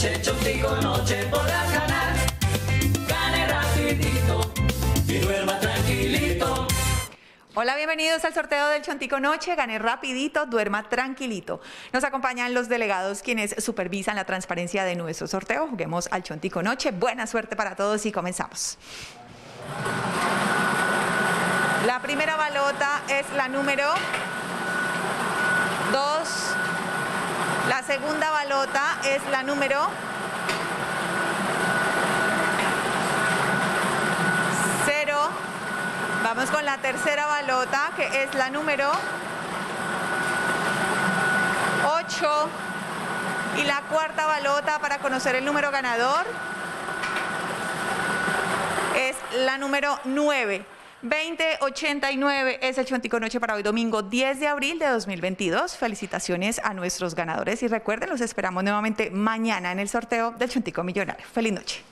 chontico noche podrás ganar. Gane rapidito y duerma tranquilito. Hola, bienvenidos al sorteo del Chontico Noche. Gane rapidito, duerma tranquilito. Nos acompañan los delegados quienes supervisan la transparencia de nuestro sorteo. Juguemos al Chontico Noche. Buena suerte para todos y comenzamos. La primera balota es la número La segunda balota es la número 0. Vamos con la tercera balota, que es la número 8. Y la cuarta balota para conocer el número ganador es la número 9. 2089 es el Chontico Noche para hoy domingo 10 de abril de 2022. Felicitaciones a nuestros ganadores y recuerden, los esperamos nuevamente mañana en el sorteo del Chontico Millonario. Feliz noche.